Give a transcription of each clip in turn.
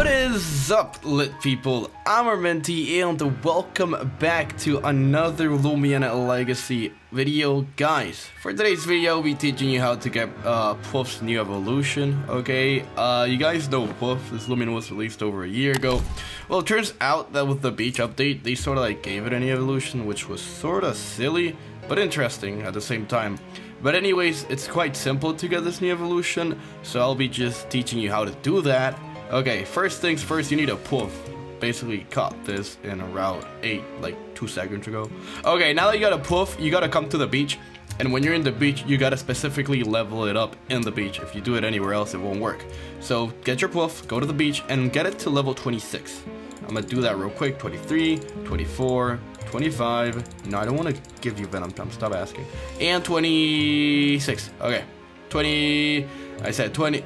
What is up, lit people? I'm Armenti, and welcome back to another Loomian Legacy video. Guys, for today's video, I'll be teaching you how to get uh, Pwuff's new evolution, okay? Uh, you guys know Pwuff, this Loomian was released over a year ago. Well, it turns out that with the beach update, they sort of like gave it any evolution, which was sort of silly, but interesting at the same time. But anyways, it's quite simple to get this new evolution, so I'll be just teaching you how to do that Okay, first things first, you need a Pwuff. Basically caught this in around 8, like 2 seconds ago. Okay, now that you got a Pwuff, you gotta come to the beach. And when you're in the beach, you gotta specifically level it up in the beach. If you do it anywhere else, it won't work. So get your puff, go to the beach, and get it to level 26. I'm gonna do that real quick. 23, 24, 25. No, I don't want to give you Venom Jump. Stop asking. And 26. Okay. 20. I said 20.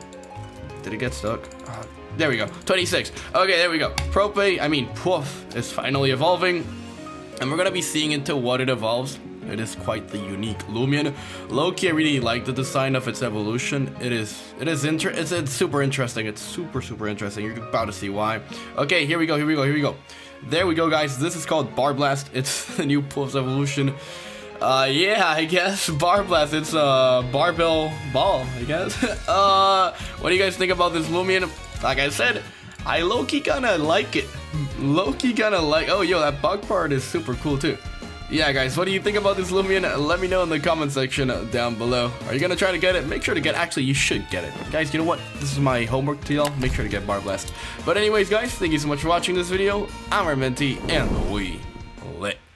Did it get stuck? Uh, there we go. 26. Okay, there we go. Propay, I mean, Pwuff is finally evolving. And we're going to be seeing into what it evolves. It is quite the unique Loomian. Loki, I really like the design of its evolution. It is, it is inter it's, it's super interesting. It's super, super interesting. You're about to see why. Okay, here we go, here we go, here we go. There we go, guys. This is called Barblast. It's the new Pwuff's evolution. Uh, yeah, I guess. Barblast. It's a uh, barbell ball, I guess. uh, what do you guys think about this Loomian? Like I said, I low-key kinda like it. Low-key kinda like, oh yo, that bug part is super cool too. Yeah guys, what do you think about this Loomian? Let me know in the comment section down below. Are you gonna try to get it? Make sure to get, actually you should get it. Guys, you know what? This is my homework to y'all. Make sure to get Barblast. But anyways guys, thank you so much for watching this video. I'm Armenti, and we.